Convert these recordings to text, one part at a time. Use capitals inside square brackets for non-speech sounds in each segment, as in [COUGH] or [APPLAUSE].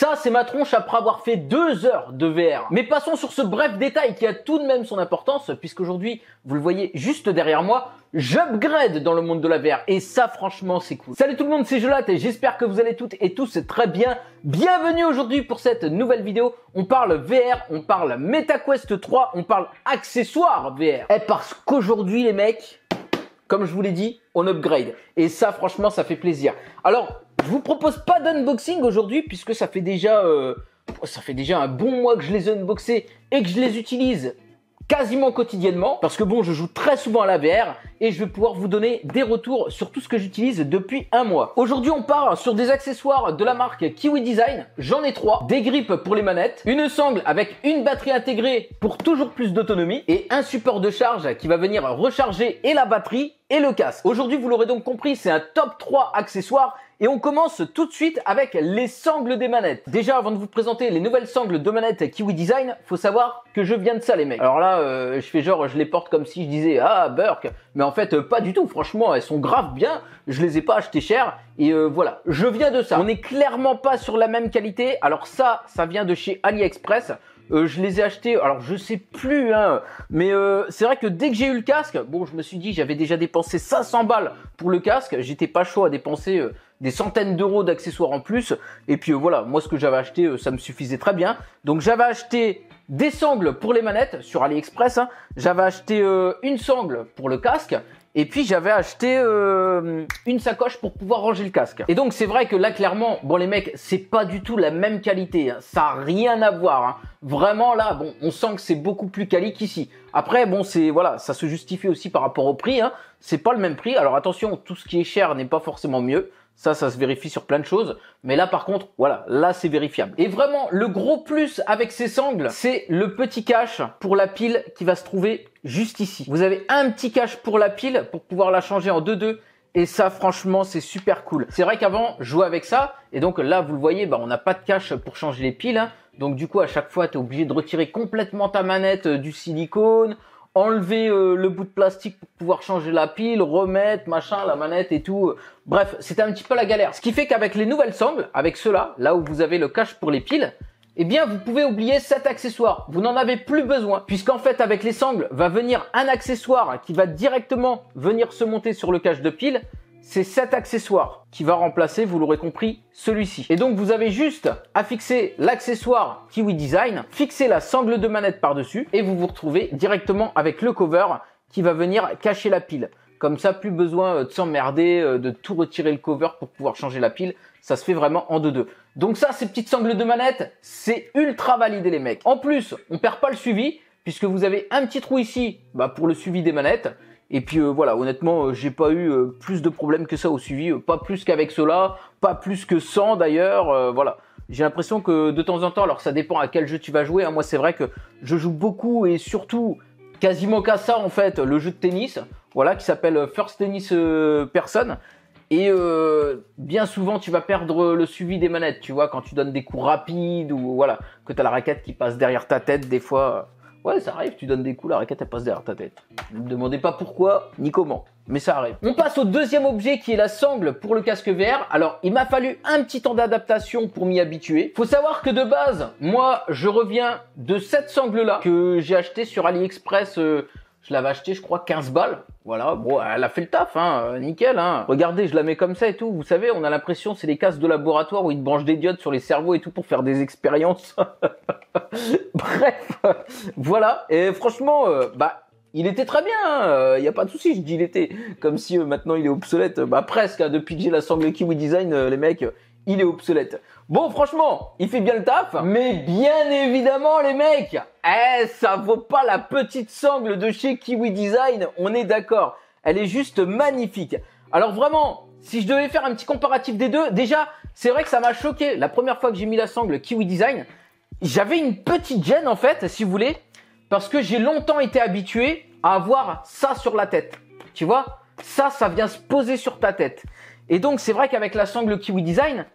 Ça, c'est ma tronche après avoir fait deux heures de VR. Mais passons sur ce bref détail qui a tout de même son importance, puisqu'aujourd'hui, vous le voyez juste derrière moi, j'upgrade dans le monde de la VR. Et ça, franchement, c'est cool. Salut tout le monde, c'est Jolat et j'espère que vous allez toutes et tous très bien. Bienvenue aujourd'hui pour cette nouvelle vidéo. On parle VR, on parle MetaQuest 3, on parle accessoires VR. Et parce qu'aujourd'hui, les mecs, comme je vous l'ai dit, on upgrade. Et ça, franchement, ça fait plaisir. Alors, je vous propose pas d'unboxing aujourd'hui puisque ça fait déjà euh, ça fait déjà un bon mois que je les ai et que je les utilise quasiment quotidiennement. Parce que bon je joue très souvent à la VR et je vais pouvoir vous donner des retours sur tout ce que j'utilise depuis un mois. Aujourd'hui on part sur des accessoires de la marque Kiwi Design, j'en ai trois, des grippes pour les manettes, une sangle avec une batterie intégrée pour toujours plus d'autonomie et un support de charge qui va venir recharger et la batterie et le casque. Aujourd'hui vous l'aurez donc compris c'est un top 3 accessoires et on commence tout de suite avec les sangles des manettes. Déjà, avant de vous présenter les nouvelles sangles de manettes Kiwi Design, faut savoir que je viens de ça, les mecs. Alors là, euh, je fais genre, je les porte comme si je disais ah Burke, mais fait euh, pas du tout. Franchement, elles sont grave bien. Je les ai pas achetées cher et euh, voilà, je viens de ça. On n'est clairement pas sur la même qualité. Alors ça, ça vient de chez AliExpress. Je les ai achetés, alors je sais plus, hein, mais c'est vrai que dès que j'ai eu le casque, bon, je me suis dit, j'avais déjà dépensé 500 balles pour le casque, j'étais pas chaud à dépenser des centaines d'euros d'accessoires en plus. Et puis euh, voilà, moi ce que j'avais acheté, euh, ça me suffisait très bien. Donc j'avais acheté des sangles pour les manettes sur AliExpress. Hein. J'avais acheté euh, une sangle pour le casque. Et puis j'avais acheté une sacoche pour pouvoir ranger le casque. Et donc c'est vrai que là clairement, bon les mecs, c'est pas du tout la même qualité. Hein. Ça a rien à voir. Hein. Vraiment là, bon, on sent que c'est beaucoup plus quali qu'ici. Après, bon, c'est voilà, ça se justifie aussi par rapport au prix. Hein. C'est pas le même prix. Alors attention, tout ce qui est cher n'est pas forcément mieux. Ça, ça se vérifie sur plein de choses. Mais là, par contre, voilà, là, c'est vérifiable. Et vraiment, le gros plus avec ces sangles, c'est le petit cache pour la pile qui va se trouver juste ici. Vous avez un petit cache pour la pile pour pouvoir la changer en 2-2. Et ça, franchement, c'est super cool. C'est vrai qu'avant, je avec ça. Et donc là, vous le voyez, bah, on n'a pas de cache pour changer les piles. Hein. Donc du coup, à chaque fois, tu es obligé de retirer complètement ta manette euh, du silicone enlever euh, le bout de plastique pour pouvoir changer la pile, remettre, machin, la manette et tout. Bref, c'était un petit peu la galère. Ce qui fait qu'avec les nouvelles sangles, avec ceux-là, là où vous avez le cache pour les piles, eh bien, vous pouvez oublier cet accessoire. Vous n'en avez plus besoin. Puisqu'en fait, avec les sangles, va venir un accessoire qui va directement venir se monter sur le cache de pile c'est cet accessoire qui va remplacer, vous l'aurez compris, celui-ci. Et donc vous avez juste à fixer l'accessoire Kiwi Design, fixer la sangle de manette par-dessus et vous vous retrouvez directement avec le cover qui va venir cacher la pile. Comme ça, plus besoin euh, de s'emmerder, euh, de tout retirer le cover pour pouvoir changer la pile. Ça se fait vraiment en deux-deux. Donc ça, ces petites sangles de manette, c'est ultra validé les mecs. En plus, on perd pas le suivi puisque vous avez un petit trou ici bah, pour le suivi des manettes et puis euh, voilà, honnêtement, euh, j'ai pas eu euh, plus de problèmes que ça au suivi, pas plus qu'avec cela, pas plus que sans d'ailleurs, voilà. J'ai l'impression que de temps en temps, alors ça dépend à quel jeu tu vas jouer, hein. moi c'est vrai que je joue beaucoup et surtout quasiment qu'à ça en fait, le jeu de tennis, voilà, qui s'appelle First Tennis Person. Et bien souvent, tu vas perdre le suivi des manettes, tu vois, quand tu donnes des coups rapides ou voilà, que tu as la raquette qui passe derrière ta tête, des fois, Ouais, ça arrive, tu donnes des coups, la raquette elle passe derrière ta tête. Ne me demandez pas pourquoi ni comment, mais ça arrive. On passe au deuxième objet qui est la sangle pour le casque VR. Alors, il m'a fallu un petit temps d'adaptation pour m'y habituer. Faut savoir que de base, moi, je reviens de cette sangle là que j'ai acheté sur AliExpress. Euh, je l'avais acheté, je crois, 15 balles. Voilà, bon, elle a fait le taf, hein, nickel. Hein. Regardez, je la mets comme ça et tout. Vous savez, on a l'impression c'est les casques de laboratoire où ils te branchent des diodes sur les cerveaux et tout pour faire des expériences. [LAUGHS] [LAUGHS] Bref, voilà. Et franchement, euh, bah, il était très bien. Il hein. n'y a pas de souci. Je dis il était comme si euh, maintenant il est obsolète. Bah presque. Hein. depuis que j'ai la sangle Kiwi Design, les mecs, il est obsolète. Bon, franchement, il fait bien le taf, mais bien évidemment, les mecs, eh, ça vaut pas la petite sangle de chez Kiwi Design, on est d'accord. Elle est juste magnifique. Alors vraiment, si je devais faire un petit comparatif des deux, déjà, c'est vrai que ça m'a choqué. La première fois que j'ai mis la sangle Kiwi Design, j'avais une petite gêne en fait, si vous voulez, parce que j'ai longtemps été habitué à avoir ça sur la tête. Tu vois? Ça, ça vient se poser sur ta tête. Et donc, c'est vrai qu'avec la sangle Kiwi Design,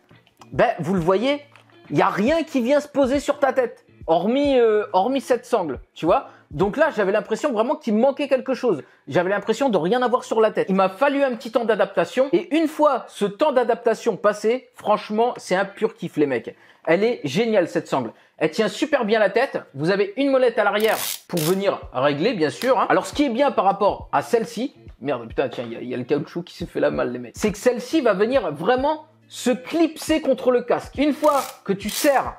ben, vous le voyez, il n'y a rien qui vient se poser sur ta tête. Hormis, euh, hormis cette sangle, tu vois. Donc là, j'avais l'impression vraiment qu'il manquait quelque chose. J'avais l'impression de rien avoir sur la tête. Il m'a fallu un petit temps d'adaptation. Et une fois ce temps d'adaptation passé, franchement, c'est un pur kiff les mecs. Elle est géniale cette sangle. Elle tient super bien la tête. Vous avez une molette à l'arrière pour venir régler, bien sûr. Hein. Alors, ce qui est bien par rapport à celle-ci, merde, putain, tiens, il y, a le caoutchouc qui s'est fait la mal, les mecs. C'est que celle-ci va venir vraiment se clipser contre le casque. Une fois que tu serres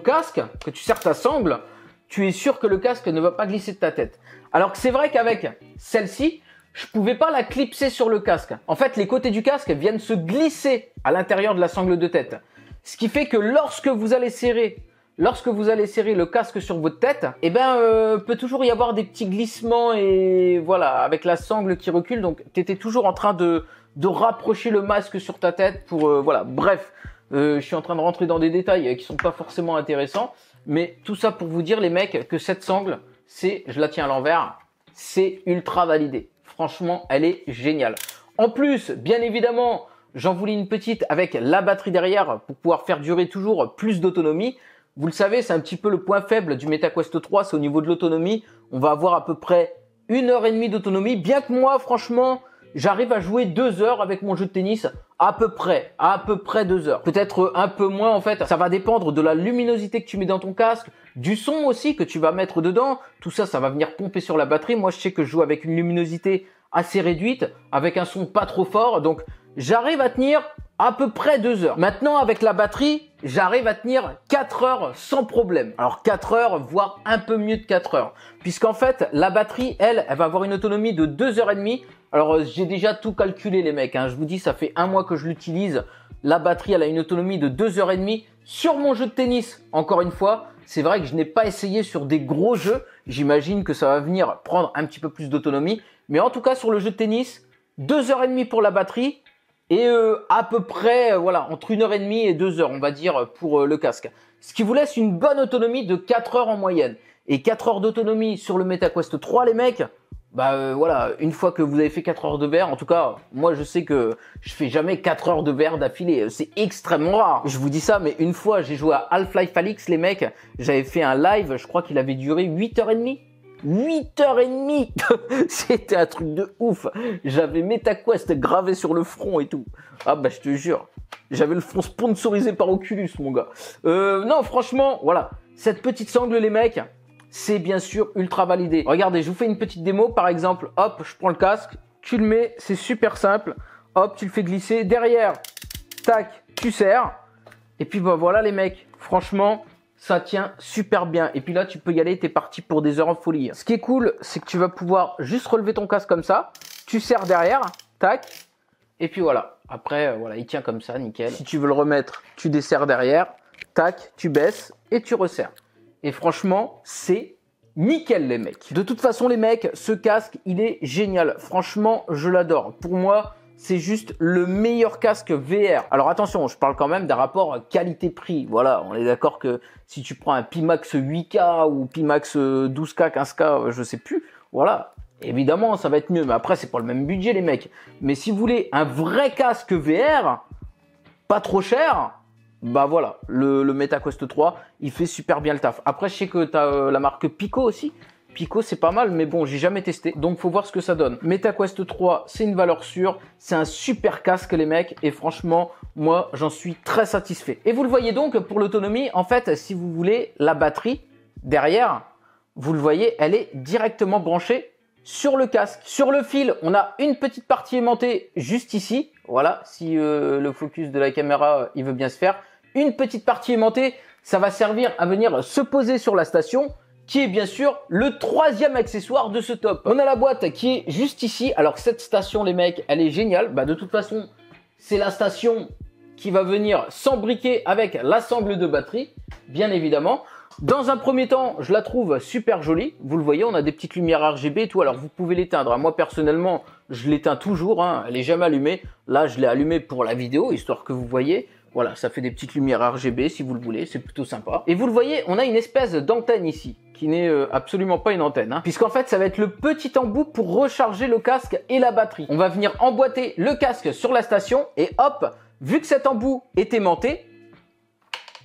casque, que tu serres ta sangle, tu es sûr que le casque ne va pas glisser de ta tête. Alors que c'est vrai qu'avec celle-ci, je pouvais pas la clipser sur le casque. En fait, les côtés du casque viennent se glisser à l'intérieur de la sangle de tête. Ce qui fait que lorsque vous allez serrer, lorsque vous allez serrer le casque sur votre tête, eh ben, euh, peut toujours y avoir des petits glissements et voilà, avec la sangle qui recule. Donc, tu étais toujours en train de, rapprocher le masque sur ta tête pour, euh, voilà. Bref, je suis en train de rentrer dans des détails qui sont pas forcément intéressants. Mais tout ça pour vous dire, les mecs, que cette sangle, c'est, je la tiens à l'envers, c'est ultra validé. Franchement, elle est géniale. En plus, bien évidemment, j'en voulais une petite avec la batterie derrière pour pouvoir faire durer toujours plus d'autonomie. Vous le savez, c'est un petit peu le point faible du MetaQuest 3, c'est au niveau de l'autonomie. On va avoir à peu près une heure et demie d'autonomie, bien que moi, franchement, j'arrive à jouer deux heures avec mon jeu de tennis à peu près, à peu près deux heures. Peut-être un peu moins en fait. Ça va dépendre de la luminosité que tu mets dans ton casque, du son aussi que tu vas mettre dedans. Tout ça, ça va venir pomper sur la batterie. Moi, je sais que je joue avec une luminosité assez réduite, avec un son pas trop fort. Donc, j'arrive à tenir à peu près deux heures. Maintenant, avec la batterie, j'arrive à tenir 4 heures sans problème. Alors 4 heures, voire un peu mieux de 4 heures. Puisqu'en fait, la batterie, elle, elle va avoir une autonomie de 2 heures et demie alors euh, j'ai déjà tout calculé les mecs, hein. je vous dis ça fait un mois que je l'utilise. La batterie elle a une autonomie de 2h30 sur mon jeu de tennis. Encore une fois, c'est vrai que je n'ai pas essayé sur des gros jeux. J'imagine que ça va venir prendre un petit peu plus d'autonomie. Mais en tout cas sur le jeu de tennis, 2h30 pour la batterie et euh, à peu près euh, voilà entre 1h30 et 2h on va dire pour le casque. Ce qui vous laisse une bonne autonomie de 4 heures en moyenne. Et 4 heures d'autonomie sur le MetaQuest 3 les mecs, bah euh, voilà, une fois que vous avez fait 4 heures de verre, en tout cas, moi je sais que je fais jamais 4 heures de verre d'affilée, c'est extrêmement rare. Je vous dis ça, mais une fois j'ai joué à Half-Life Alix, les mecs, j'avais fait un live, je crois qu'il avait duré 8h30. 8h30 [LAUGHS] C'était un truc de ouf J'avais MetaQuest gravé sur le front et tout. Ah bah je te jure, j'avais le front sponsorisé par Oculus mon gars. Euh, non franchement, voilà, cette petite sangle les mecs, c'est bien sûr ultra validé. Regardez, je vous fais une petite démo. Par exemple, hop, je prends le casque, tu le mets, c'est super simple. Hop, tu le fais glisser. Derrière, tac, tu serres. Et puis bah, voilà les mecs, franchement, ça tient super bien. Et puis là, tu peux y aller, t'es parti pour des heures en folie. Ce qui est cool, c'est que tu vas pouvoir juste relever ton casque comme ça. Tu serres derrière, tac. Et puis voilà. Après, euh, voilà, il tient comme ça, nickel. Si tu veux le remettre, tu desserres derrière, tac, tu baisses et tu resserres. Et franchement, c'est nickel les mecs. De toute façon les mecs, ce casque, il est génial. Franchement, je l'adore. Pour moi, c'est juste le meilleur casque VR. Alors attention, je parle quand même d'un rapport qualité-prix. Voilà, on est d'accord que si tu prends un Pimax 8K ou Pimax 12K, 15K, je sais plus, voilà, évidemment, ça va être mieux. Mais après, c'est pas le même budget les mecs. Mais si vous voulez un vrai casque VR, pas trop cher, bah voilà, le, le MetaQuest 3, il fait super bien le taf. Après, je sais que tu as euh, la marque Pico aussi. Pico, c'est pas mal, mais bon, j'ai jamais testé, donc faut voir ce que ça donne. MetaQuest 3, c'est une valeur sûre, c'est un super casque les mecs, et franchement, moi, j'en suis très satisfait. Et vous le voyez donc, pour l'autonomie, en fait, si vous voulez, la batterie, derrière, vous le voyez, elle est directement branchée sur le casque. Sur le fil, on a une petite partie aimantée juste ici. Voilà, si euh, le focus de la caméra, il veut bien se faire une petite partie aimantée, ça va servir à venir se poser sur la station qui est bien sûr le troisième accessoire de ce top. On a la boîte qui est juste ici. Alors cette station les mecs, elle est géniale. Bah de toute façon, c'est la station qui va venir s'embriquer avec l'assemble de batterie, bien évidemment. Dans un premier temps, je la trouve super jolie. Vous le voyez, on a des petites lumières RGB et tout. Alors vous pouvez l'éteindre. Moi personnellement, je l'éteins toujours. Hein. Elle est jamais allumée. Là, je l'ai allumée pour la vidéo, histoire que vous voyez. Voilà, ça fait des petites lumières RGB si vous le voulez, c'est plutôt sympa. Et vous le voyez, on a une espèce d'antenne ici, qui n'est euh, absolument pas une antenne, hein, puisqu'en fait ça va être le petit embout pour recharger le casque et la batterie. On va venir emboîter le casque sur la station et hop, vu que cet embout est aimanté,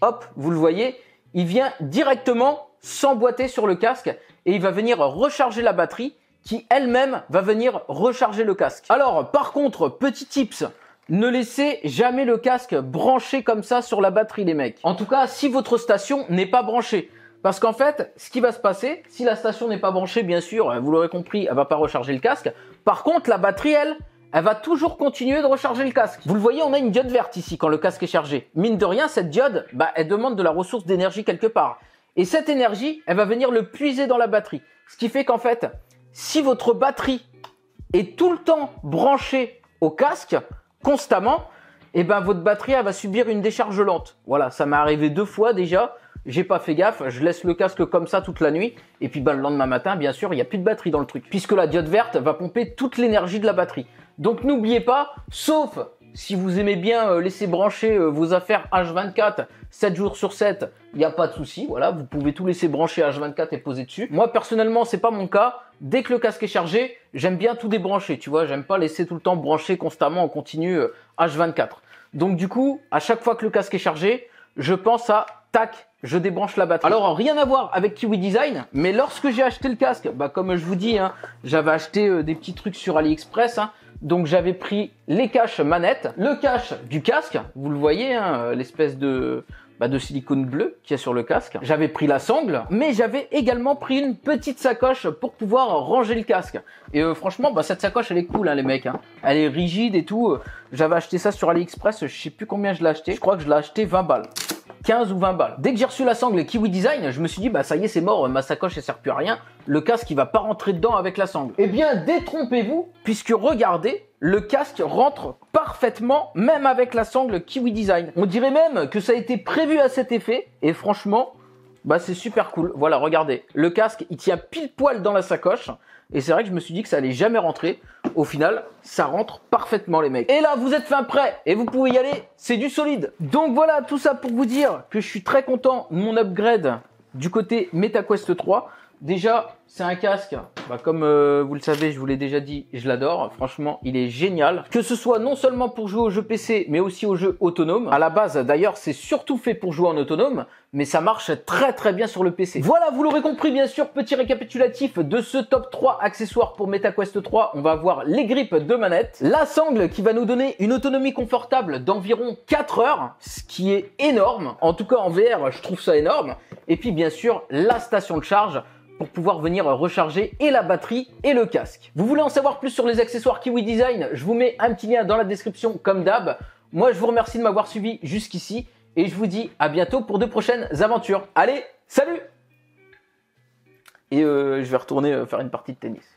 hop, vous le voyez, il vient directement s'emboîter sur le casque et il va venir recharger la batterie qui elle-même va venir recharger le casque. Alors par contre, petit tips, ne laissez jamais le casque branché comme ça sur la batterie les mecs. En tout cas, si votre station n'est pas branchée. Parce qu'en fait, ce qui va se passer, si la station n'est pas branchée, bien sûr, vous l'aurez compris, elle va pas recharger le casque. Par contre, la batterie, elle, elle va toujours continuer de recharger le casque. Vous le voyez, on a une diode verte ici quand le casque est chargé. Mine de rien, cette diode, bah, elle demande de la ressource d'énergie quelque part. Et cette énergie, elle va venir le puiser dans la batterie. Ce qui fait qu'en fait, si votre batterie est tout le temps branchée au casque, constamment, eh ben votre batterie va subir une décharge lente. Voilà, ça m'est arrivé deux fois déjà. J'ai pas fait gaffe, je laisse le casque comme ça toute la nuit et puis ben, le lendemain matin, bien sûr, il n'y a plus de batterie dans le truc puisque la diode verte va pomper toute l'énergie de la batterie. Donc n'oubliez pas, sauf si vous aimez bien euh, laisser brancher euh, vos affaires H24 7 jours sur 7, il n'y a pas de souci, voilà, vous pouvez tout laisser brancher H24 et poser dessus. Moi personnellement, c'est pas mon cas. Dès que le casque est chargé, j'aime bien tout débrancher, tu vois, j'aime pas laisser tout le temps brancher constamment en continu H24. Euh, Donc du coup, à chaque fois que le casque est chargé, je pense à tac, je débranche la batterie. Alors rien à voir avec Kiwi Design, mais lorsque j'ai acheté le casque, bah comme je vous dis, hein, j'avais acheté euh, des petits trucs sur AliExpress, hein, donc j'avais pris les caches manettes, le cache du casque, vous le voyez, hein, l'espèce de bah, de silicone bleu qu'il y a sur le casque. J'avais pris la sangle, mais j'avais également pris une petite sacoche pour pouvoir ranger le casque. Et euh, franchement, bah, cette sacoche, elle est cool, hein, les mecs. Hein. Elle est rigide et tout. J'avais acheté ça sur AliExpress, je sais plus combien je l'ai acheté. Je crois que je l'ai acheté 20 balles. 15 ou 20 balles. Dès que j'ai reçu la sangle Kiwi Design, je me suis dit, bah ça y est, c'est mort, ma sacoche, elle sert plus à rien. Le casque, il va pas rentrer dedans avec la sangle. Eh bien, détrompez-vous, puisque regardez, le casque rentre parfaitement, même avec la sangle Kiwi Design. On dirait même que ça a été prévu à cet effet, et franchement, bah c'est super cool. Voilà, regardez, le casque, il tient pile poil dans la sacoche, et c'est vrai que je me suis dit que ça allait jamais rentrer. Au final, ça rentre parfaitement les mecs. Et là, vous êtes fin prêt et vous pouvez y aller, c'est du solide. Donc voilà, tout ça pour vous dire que je suis très content de mon upgrade du côté MetaQuest 3. Déjà, c'est un casque, bah, comme euh, vous le savez, je vous l'ai déjà dit, je l'adore. Franchement, il est génial. Que ce soit non seulement pour jouer aux jeux PC, mais aussi aux jeux autonomes. À la base, d'ailleurs, c'est surtout fait pour jouer en autonome, mais ça marche très très bien sur le PC. Voilà, vous l'aurez compris, bien sûr, petit récapitulatif de ce top 3 accessoires pour MetaQuest 3. On va avoir les grippes de manette, la sangle qui va nous donner une autonomie confortable d'environ 4 heures, ce qui est énorme. En tout cas, en VR, je trouve ça énorme. Et puis, bien sûr, la station de charge pour pouvoir venir recharger et la batterie et le casque. Vous voulez en savoir plus sur les accessoires Kiwi Design Je vous mets un petit lien dans la description comme d'hab. Moi, je vous remercie de m'avoir suivi jusqu'ici et je vous dis à bientôt pour de prochaines aventures. Allez, salut Et euh, je vais retourner euh, faire une partie de tennis.